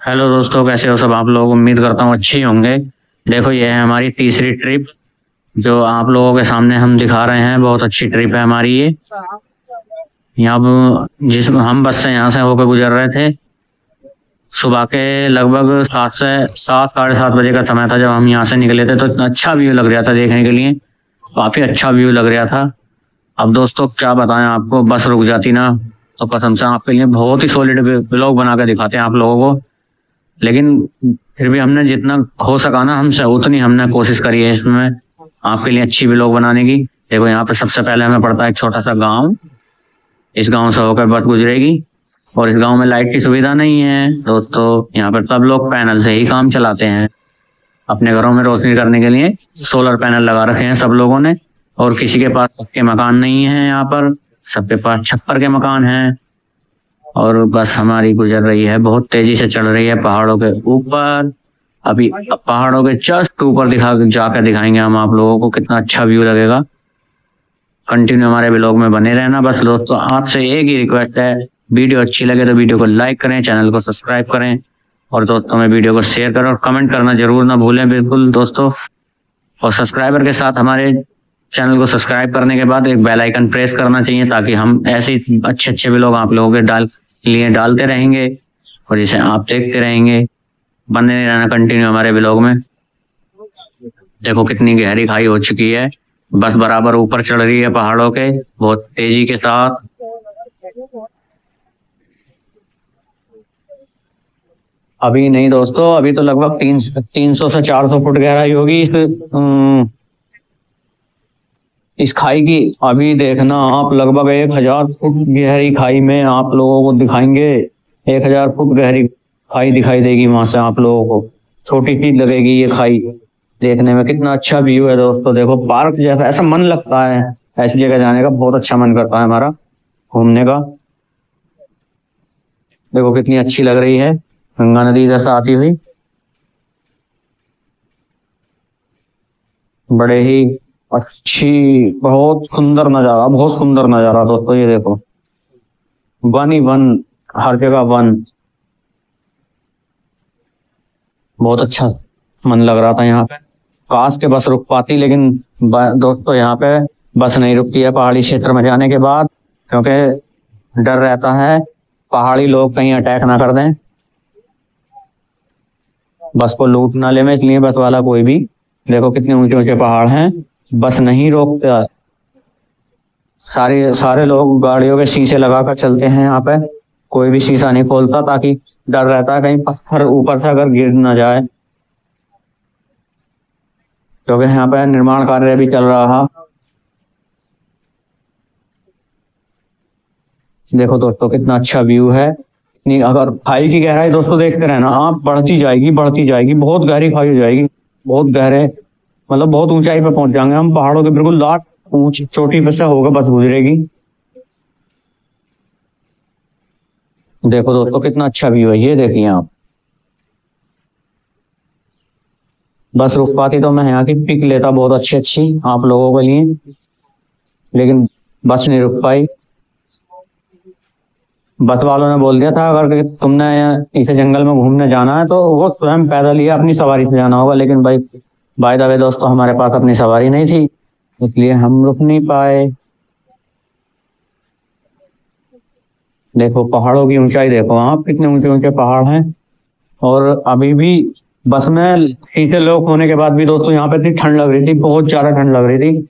Hello दोस्तों, कैसे हो सब आप लोग? उम्मीद करता हूँ अच्छे होंगे। देखो, ये है हमारी तीसरी ट्रिप जो आप लोगों के सामने हम दिखा रहे हैं। बहुत अच्छी ट्रिप है हमारी ये। यहाँ जिस हम बस से यहाँ से होकर गुजर रहे थे, सुबह के लगभग सात से सात, साढ़े सात बजे का समय था जब हम यहाँ से निकले थे। तो इतना अच्छा व्यू लग रहा था देखने के लिए। काफ़ी अच्छा व्यू लग रहा था। अब दोस्तों, क्या बताएँ आपको? बस रुक जाती ना। तो कसम से आपके लिए बहुत ही सॉलिड ब्लॉग बना के दिखाते हैं आप लोगों को। लेकिन फिर भी हमने जितना हो सका ना, हमसे उतनी हमने कोशिश करी है इसमें आपके लिए अच्छी ब्लॉग बनाने की। देखो यहाँ पे सबसे पहले हमें पड़ता है एक छोटा सा गाँव। इस गाँव से होकर बस गुजरेगी और इस गाँव में लाइट की सुविधा नहीं है। दोस्तों, यहाँ पर सब लोग पैनल से ही काम चलाते हैं। अपने घरों में रोशनी करने के लिए सोलर पैनल लगा रखे हैं सब लोगों ने। और किसी के पास पक्के मकान नहीं है यहाँ पर। सबके पास छप्पर के मकान हैं। और बस हमारी गुजर रही है, बहुत तेज़ी से चढ़ रही है पहाड़ों के ऊपर। अभी पहाड़ों के जस्ट ऊपर दिखा, जाकर दिखाएँगे हम आप लोगों को कितना अच्छा व्यू लगेगा। कंटिन्यू हमारे ब्लॉग में बने रहना। बस दोस्तों, आपसे एक ही रिक्वेस्ट है, वीडियो अच्छी लगे तो वीडियो को लाइक करें चैनल को सब्सक्राइब करें। और दोस्तों में वीडियो को शेयर करें और कमेंट करना ज़रूर ना भूलें, बिल्कुल दोस्तों। और सब्सक्राइबर के साथ हमारे चैनल को सब्सक्राइब करने के बाद एक बेल आइकन प्रेस करना चाहिए ताकि हम ऐसे अच्छे अच्छे ब्लॉग आप लोगों के डाल, लिए डालते रहेंगे और जिसे आप देखते रहेंगे। बने रहना कंटिन्यू हमारे ब्लॉग में। देखो कितनी गहरी खाई हो चुकी है। बस बराबर ऊपर चढ़ रही है पहाड़ों के, बहुत तेज़ी के साथ। अभी नहीं दोस्तों, अभी तो लगभग तीन तीन सौ से चार सौ फुट गहराई होगी इस इस खाई की। अभी देखना, आप लगभग एक हज़ार फुट गहरी खाई में आप लोगों को दिखाएँगे। एक हज़ार फुट गहरी खाई दिखाई देगी वहाँ से आप लोगों को। छोटी सी लगेगी ये खाई। देखने में कितना अच्छा व्यू है दोस्तों। देखो, पार्क जैसा, ऐसा मन लगता है। ऐसी जगह जाने का बहुत अच्छा मन करता है हमारा घूमने का। देखो, कितनी अच्छी लग रही है। गंगा नदी इधर से आती हुई। बड़े ही अच्छी, बहुत सुंदर नज़ारा, बहुत सुंदर नज़ारा दोस्तों, ये देखो। वन ही वन, हर जगह वन। बहुत अच्छा मन लग रहा था यहाँ पे। काश के बस रुक पाती, लेकिन दोस्तों यहाँ पे बस नहीं रुकती है पहाड़ी क्षेत्र में जाने के बाद, क्योंकि डर रहता है, पहाड़ी लोग कहीं अटैक ना कर दें। बस को लूट ना ले में इसलिए बस वाला कोई भी। देखो कितने ऊँचे ऊँचे पहाड़ हैं। बस नहीं रोकता सारे सारे लोग गाड़ियों के शीशे लगाकर चलते हैं यहाँ पे। कोई भी शीशा नहीं खोलता ताकि डर रहता है कहीं पत्थर ऊपर से अगर गिर ना जाए। क्योंकि यहाँ पे निर्माण कार्य भी चल रहा देखो दोस्तों, कितना अच्छा व्यू है। नहीं अगर खाई की गहराई दोस्तों देखते रहना आप बढ़ती जाएगी बढ़ती जाएगी, बहुत गहरी खाई हो जाएगी, बहुत गहरे मतलब बहुत ऊंचाई पे पहुँच जाएँगे हम, पहाड़ों के बिल्कुल लाट ऊँची, चोटी पे से होगा बस गुजरेगी। देखो दोस्तों, कितना अच्छा व्यू है, ये देखिए आप। बस रुक पाती तो मैं यहाँ की पिक लेता बहुत अच्छी अच्छी, आप लोगों के लिए। लेकिन बस नहीं रुक पाई। बस वालों ने बोल दिया था, अगर तुमने इसे जंगल में घूमने जाना है तो वो स्वयं पैदल ही अपनी सवारी से जाना होगा, लेकिन भाई बाय वे दोस्तों, हमारे पास अपनी सवारी नहीं थी, इसलिए हम रुक नहीं पाए। देखो, पहाड़ों की ऊंचाई देखो। आप कितने ऊँचे ऊँचे पहाड़ हैं। और अभी भी बस में शीशे लोग होने के बाद भी दोस्तों, यहाँ पे इतनी ठंड लग रही थी, बहुत ज़्यादा ठंड लग रही थी।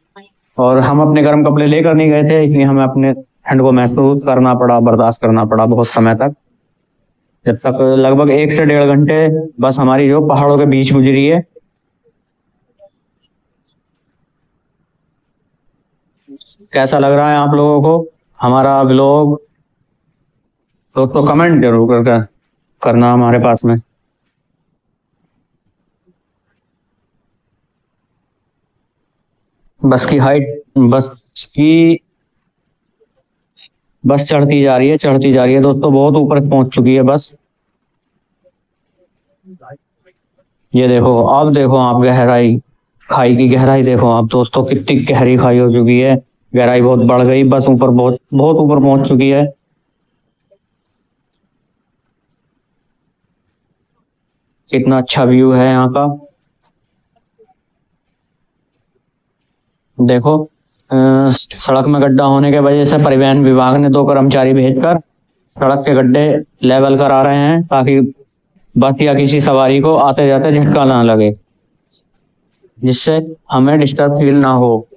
और हम अपने गर्म कपड़े लेकर नहीं गए थे, इसलिए हमें अपने ठंड को महसूस करना पड़ा, बर्दाश्त करना पड़ा बहुत समय तक। जब तक लगभग एक से डेढ़ घंटे बस हमारी जो पहाड़ों के बीच गुजरी है कैसा लग रहा है आप लोगों को? हमारा ब्लॉग दोस्तों कमेंट ज़रूर कर करना हमारे पास में। बस की हाइट बस की, बस चढ़ती जा रही है, चढ़ती जा रही है। दोस्तों, बहुत ऊपर पहुँच चुकी है बस। ये देखो अब देखो, आप गहराई, खाई की गहराई देखो आप। दोस्तों, कितनी गहरी खाई हो चुकी है। गहराई बहुत बढ़ गई, बस ऊपर बहुत बहुत ऊपर पहुँच चुकी है। कितना अच्छा व्यू है यहाँ का। देखो सड़क में गड्ढा होने के वजह से परिवहन विभाग ने दो कर्मचारी भेजकर सड़क के गड्ढे लेवल करा रहे हैं, ताकि बस या किसी सवारी को आते जाते झटका ना लगे, जिससे हमें डिस्टर्ब फील ना हो।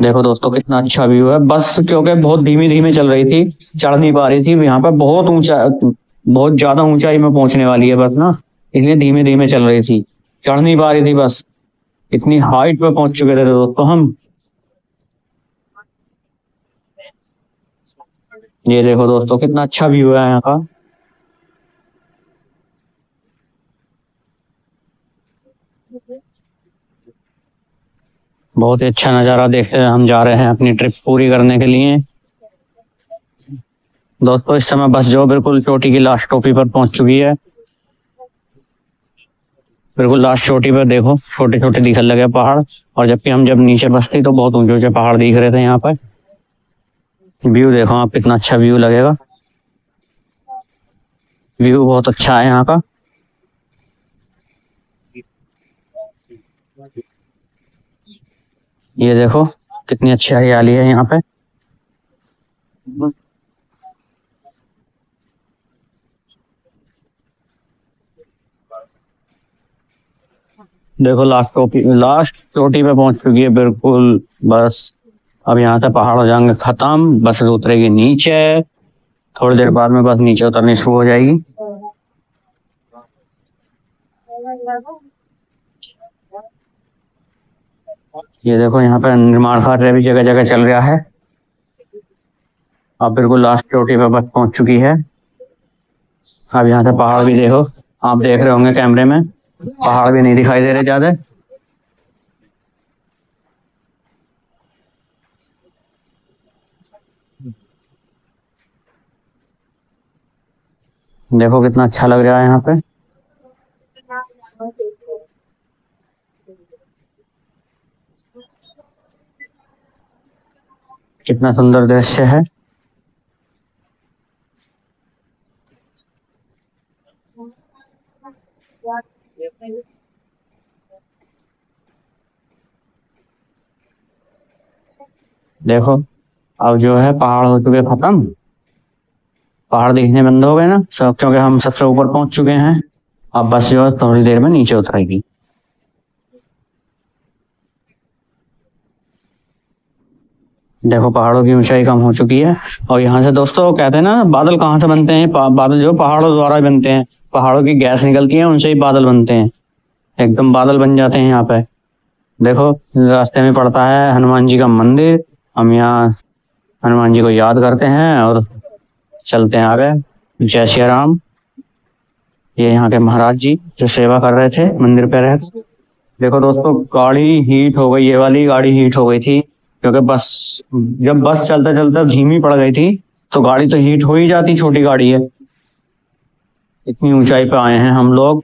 देखो दोस्तों, कितना अच्छा व्यू है। बस क्योंकि बहुत धीमी धीमी चल रही थी, चढ़ नहीं पा रही थी। यहाँ पर बहुत ऊँचा, बहुत ज़्यादा ऊंचाई में पहुँचने वाली है बस ना। इसलिए धीमे धीमे चल रही थी। चढ़ नहीं पा रही थी बस। इतनी हाइट पे पहुँच चुके थे दोस्तों हम। ये देखो दोस्तों, कितना अच्छा व्यू है यहाँ का। बहुत ही अच्छा नज़ारा देख, हम जा रहे हैं अपनी ट्रिप पूरी करने के लिए। दोस्तों, इस समय बस जो बिल्कुल चोटी की लास्ट टोपी पर पहुँच चुकी है। बिल्कुल लास्ट चोटी पर देखो छोटे छोटे दिखने लगे पहाड़। और जबकि हम जब नीचे बसते तो बहुत ऊँचे ऊँचे पहाड़ दिख रहे थे यहाँ पर। व्यू देखो आप, कितना अच्छा व्यू लगेगा। व्यू बहुत अच्छा है यहाँ का। ये देखो, कितनी अच्छी हरियाली है यहाँ पे। देखो लास्ट टोपी लास्ट चोटी पे पहुँच चुकी है, बिल्कुल, बस। अब यहाँ से पहाड़ हो जाएँगे, खत्म। बस उतरेगी नीचे। थोड़ी देर बाद में बस नीचे उतरनी शुरू हो जाएगी। ये देखो यहाँ पर निर्माण कार्य भी जगह जगह चल रहा है। अब बिल्कुल लास्ट चोटी पे बस पहुँच चुकी है। अब यहाँ से पहाड़ भी देखो। आप देख रहे होंगे कैमरे में। पहाड़ भी नहीं दिखाई दे रहे ज़्यादा। देखो कितना अच्छा लग रहा है यहाँ पे। कितना सुंदर दृश्य है। देखो, अब जो है पहाड़ हो चुके खत्म। पहाड़ दिखने बंद हो गए ना, सब, क्योंकि हम सबसे ऊपर पहुँच चुके हैं। अब बस जो है थोड़ी देर में नीचे उतरेगी। देखो, पहाड़ों की ऊंचाई कम हो चुकी है। और यहाँ से दोस्तों, कहते हैं ना, बादल कहाँ से बनते हैं? बादल जो पहाड़ों द्वारा बनते हैं। पहाड़ों की गैस निकलती है, उनसे ही बादल बनते हैं। एकदम बादल बन जाते हैं यहाँ पे। देखो, रास्ते में पड़ता है हनुमान जी का मंदिर। हम यहाँ हनुमान जी को याद करते हैं और चलते हैं आगे। जय श्री राम। ये यहाँ के महाराज जी जो सेवा कर रहे थे, मंदिर पे रह देखो दोस्तों, गाड़ी हीट हो गई, ये वाली गाड़ी हीट हो गई थी। क्योंकि बस, जब बस चलते चलते धीमी पड़ गई थी तो गाड़ी तो हीट हो ही जाती, छोटी गाड़ी है। इतनी ऊंचाई पे आए हैं हम लोग।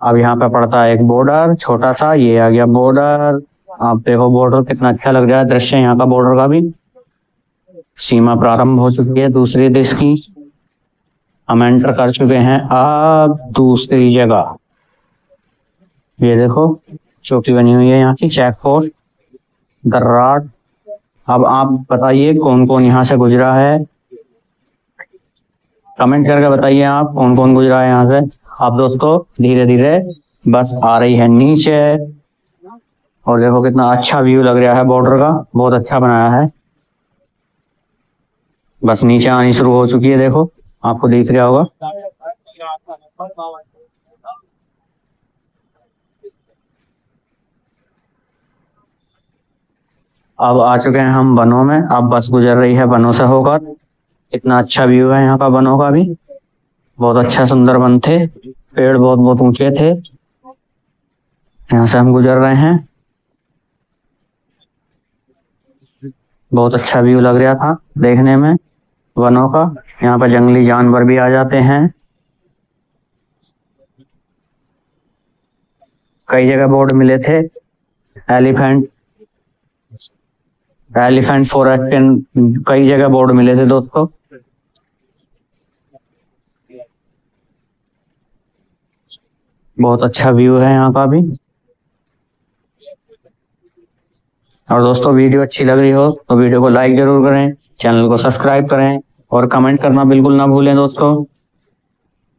अब यहाँ पे पड़ता है एक बॉर्डर छोटा सा, ये आ गया बॉर्डर आप देखो बॉर्डर कितना अच्छा लग रहा है दृश्य, यहाँ का बॉर्डर का भी। सीमा प्रारंभ हो चुकी है दूसरे देश की। हम एंटर कर चुके हैं अब दूसरी जगह। ये देखो चौकी बनी हुई है यहाँ की चेक पोस्ट दर्राट अब आप बताइए कौन कौन यहाँ से गुजरा है। कमेंट करके बताइए आप कौन कौन गुजरा है यहाँ से। आप दोस्तों धीरे धीरे बस आ रही है नीचे। और देखो कितना अच्छा व्यू लग रहा है बॉर्डर का। बहुत अच्छा बनाया है। बस नीचे आनी शुरू हो चुकी है, देखो। आपको दिख रहा होगा। अब आ चुके हैं हम बनों में। अब बस गुजर रही है बनों से होकर। इतना अच्छा व्यू है यहाँ का बनों का भी। बहुत अच्छा सुंदर बन थे। पेड़ बहुत बहुत ऊँचे थे। यहाँ से हम गुजर रहे हैं। बहुत अच्छा व्यू लग रहा था देखने में वनों का। यहाँ पर जंगली जानवर भी आ जाते हैं। कई जगह बोर्ड मिले थे। एलिफेंट एलिफेंट फॉरेस्ट के कई जगह बोर्ड मिले थे दोस्तों। बहुत अच्छा व्यू है यहाँ का भी। और दोस्तों, वीडियो अच्छी लग रही हो तो वीडियो को लाइक ज़रूर करें, चैनल को सब्सक्राइब करें और कमेंट करना बिल्कुल ना भूलें दोस्तों।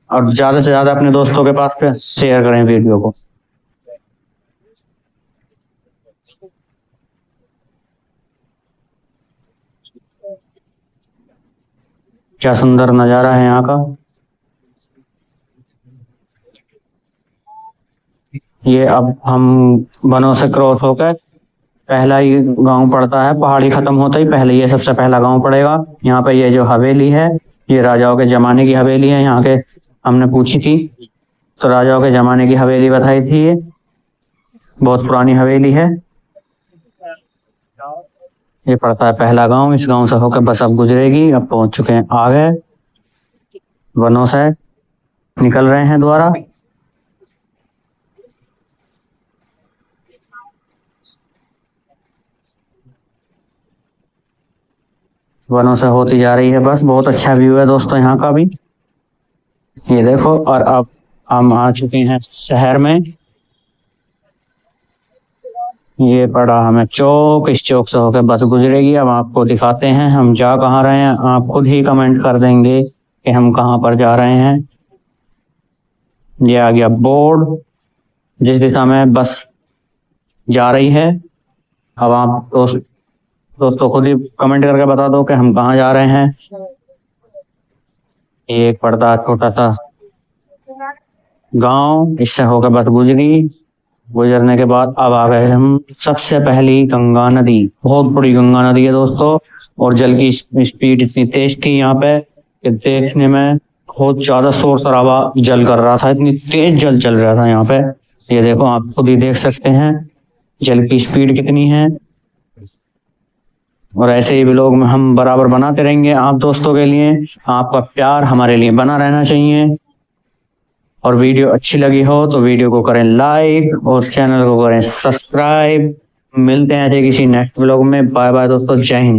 और ज़्यादा से ज़्यादा अपने दोस्तों के पास शेयर करें वीडियो को। क्या सुंदर नज़ारा है यहाँ का? ये अब हम वनों से क्रॉस होकर पहला ही गाँव पड़ता है, पहाड़ी खत्म होता ही पहले ये सबसे पहला गाँव पड़ेगा। यहाँ पे ये जो हवेली है, ये राजाओं के जमाने की हवेली है, यहाँ के हमने पूछी थी। तो राजाओं के जमाने की हवेली बताई थी ये। बहुत पुरानी हवेली है। ये पड़ता है पहला गाँव, इस गाँव से होकर बस अब गुजरेगी, अब पहुँच चुके हैं आगे। वनों से निकल रहे हैं द्वारा वनों से होती जा रही है बस, बहुत अच्छा व्यू है दोस्तों यहाँ का भी। ये देखो, और अब हम आ चुके हैं शहर में। ये पड़ा हमें चौक, इस चौक से होकर बस गुजरेगी। अब आपको दिखाते हैं, हम जा कहाँ रहे हैं। आप खुद ही कमेंट कर देंगे कि हम कहाँ पर जा रहे हैं। ये आ गया बोर्ड, जिस दिशा में बस जा रही है। अब आप दोस्त, दोस्तों खुद ही कमेंट करके बता दो कि हम कहाँ जा रहे हैं। एक पर्दा छोटा सा गाँव, इससे होकर बस गुजरी। गुजरने के बाद अब आ गए हम सबसे पहली गंगा नदी। बहुत बड़ी गंगा नदी है दोस्तों, और जल की स्पीड इतनी तेज थी यहाँ पे कि देखने में बहुत ज़्यादा शोर शराबा जल कर रहा था, इतनी तेज जल चल रहा था यहाँ पे। ये देखो, आप खुद ही देख सकते हैं जल की स्पीड कितनी है। और ऐसे ही ब्लॉग में हम बराबर बनाते रहेंगे आप दोस्तों के लिए। आपका प्यार हमारे लिए बना रहना चाहिए। और वीडियो अच्छी लगी हो तो वीडियो को करें लाइक और चैनल को करें सब्सक्राइब। मिलते हैं किसी नेक्स्ट ब्लॉग में। बाय बाय दोस्तों, जय हिंद।